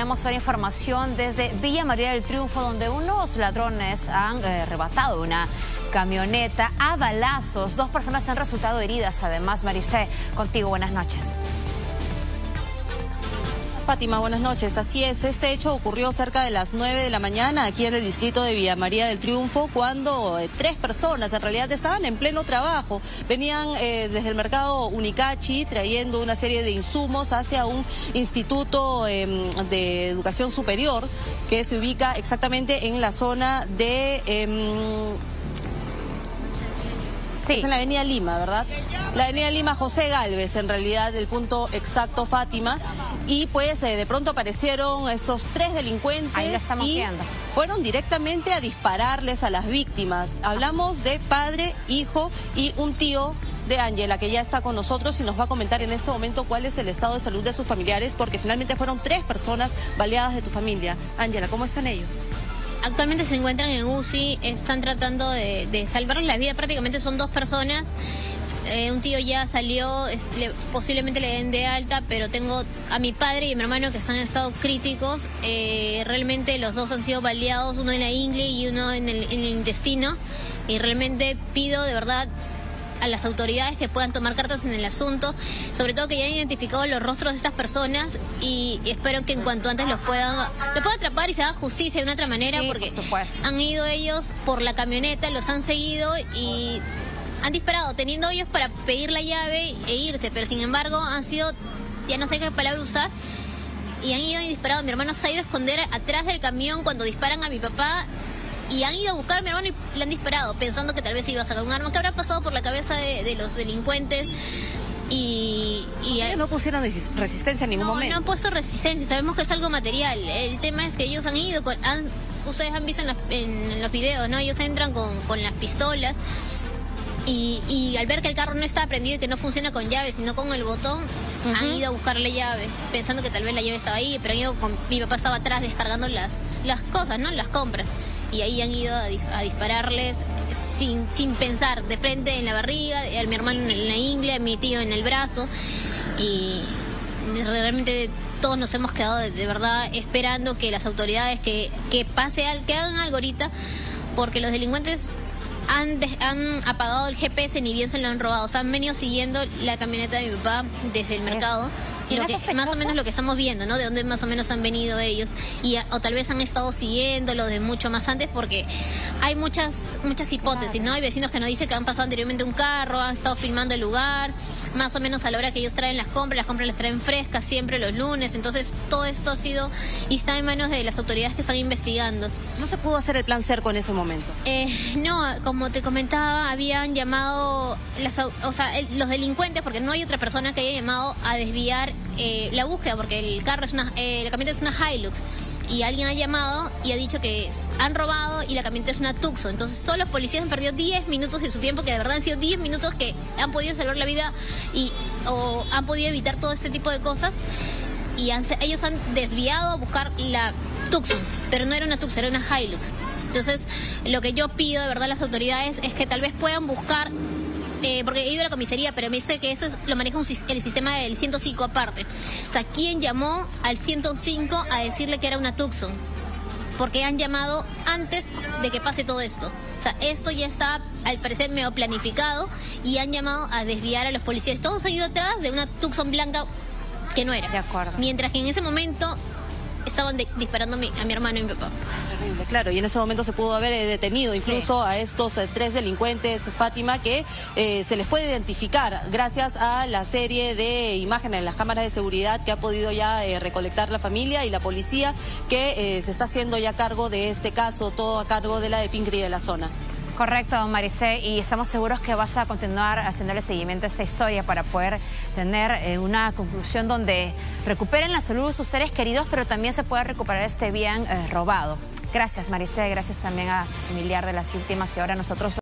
tenemos ahora información desde Villa María del Triunfo, donde unos ladrones han eh, arrebatado una camioneta a balazos. Dos personas han resultado heridas. Además, Maricé, contigo, buenas noches. Fátima, buenas noches. Así es, este hecho ocurrió cerca de las 9 de la mañana aquí en el distrito de Villa María del Triunfo, cuando eh, tres personas en realidad estaban en pleno trabajo. Venían eh, desde el mercado Unicachi trayendo una serie de insumos hacia un instituto em, de educación superior que se ubica exactamente en la zona de... Sí. Es en la avenida Lima, ¿verdad? La avenida Lima José Galvez, en realidad, el punto exacto Fátima. Y pues eh, de pronto aparecieron esos tres delincuentes Ahí estamos y fueron directamente a dispararles a las víctimas. Hablamos de padre, hijo y un tío de Ángela, que ya está con nosotros y nos va a comentar en este momento cuál es el estado de salud de sus familiares, porque finalmente fueron tres personas baleadas de tu familia. Ángela, ¿cómo están ellos? Actualmente se encuentran en UCI, están tratando de, de salvarles la vida, prácticamente son dos personas. Eh, un tío ya salió, posiblemente le den de alta, pero tengo a mi padre y a mi hermano que han estado críticos. Eh, realmente los dos han sido baleados, uno en la ingle y uno en el, en el intestino. Y realmente pido de verdad a las autoridades que puedan tomar cartas en el asunto, sobre todo que ya hayan identificado los rostros de estas personas y espero que en cuanto antes los puedan, los puedan atrapar y se haga justicia de una otra manera porque han ido ellos por la camioneta, los han seguido y han disparado teniendo ellos para pedir la llave e irse, pero sin embargo han sido, ya no sé qué palabra usar, y han ido y disparado. Mi hermano se ha ido a esconder atrás del camión cuando disparan a mi papá y han ido a buscar a mi hermano y le han disparado, pensando que tal vez iba a sacar un arma. que habrá pasado por la cabeza de, los delincuentes? Y, y no pusieron resistencia en ningún momento. No han puesto resistencia, sabemos que es algo material. El tema es que ellos han ido con... ustedes han visto en, los videos, ¿no? Ellos entran con, las pistolas y, y, al ver que el carro no está prendido y que no funciona con llave, sino con el botón, han ido a buscarle llave, pensando que tal vez la llave estaba ahí, pero con, mi papá estaba atrás descargando las, las cosas, ¿no? Las compras y ahí han ido a, dispararles sin, sin pensar, de frente en la barriga, a mi hermano en la ingle, a mi tío en el brazo y realmente todos nos hemos quedado de, verdad esperando que las autoridades que, que pase que hagan algo ahorita porque los delincuentes han, han apagado el GPS ni bien se lo han robado. O sea, han venido siguiendo la camioneta de mi papá desde el mercado lo que, más o menos lo que estamos viendo, ¿no? De dónde más o menos han venido ellos y o tal vez han estado siguiéndolo de mucho más antes porque hay muchas muchas hipótesis, ¿no? Hay vecinos que nos dicen que han pasado anteriormente un carro, han estado filmando el lugar, más o menos a la hora que ellos traen las compras, las compras les traen frescas siempre los lunes, entonces todo esto ha sido y está en manos de las autoridades que están investigando. ¿No se pudo hacer el plan cerco en ese momento? Eh, no, como te comentaba, habían llamado las, o sea, los delincuentes, porque no hay otra persona que haya llamado a desviar eh, la búsqueda, porque el carro es una, eh, la camioneta es una Hilux y alguien ha llamado y ha dicho que han robado y la camioneta es una Tucson. Entonces todos los policías han perdido 10 minutos de su tiempo, que de verdad han sido 10 minutos que han podido salvar la vida y o han podido evitar todo este tipo de cosas. Y ellos han desviado a buscar la Tucson, pero no era una Tucson, era una Hilux. Entonces, lo que yo pido de verdad a las autoridades es que tal vez puedan buscar eh, porque he ido a la comisaría, pero me dice que eso lo maneja el sistema del 105 aparte. O sea, ¿quién llamó al 105 a decirle que era una Tucson? Porque han llamado antes de que pase todo esto. O sea, esto ya está, al parecer, medio planificado y han llamado a desviar a los policías. Todos han ido atrás de una Tucson blanca que no era. De acuerdo. Mientras que en ese momento estaban disparando a mi, a mi, hermano y mi papá. Claro, y en ese momento se pudo haber eh, detenido incluso a estos eh, tres delincuentes, Fátima, que eh, se les puede identificar gracias a la serie de imágenes en las cámaras de seguridad que ha podido ya recolectar la familia y la policía, que se está haciendo ya cargo de este caso, todo a cargo de la de Pincri de la zona. Correcto, Maricé, y estamos seguros que vas a continuar haciéndole seguimiento a esta historia para poder tener eh, una conclusión donde recuperen la salud de sus seres queridos, pero también se pueda recuperar este bien eh, robado. Gracias, Maricé, gracias también a familiar de las víctimas. Y ahora nosotros...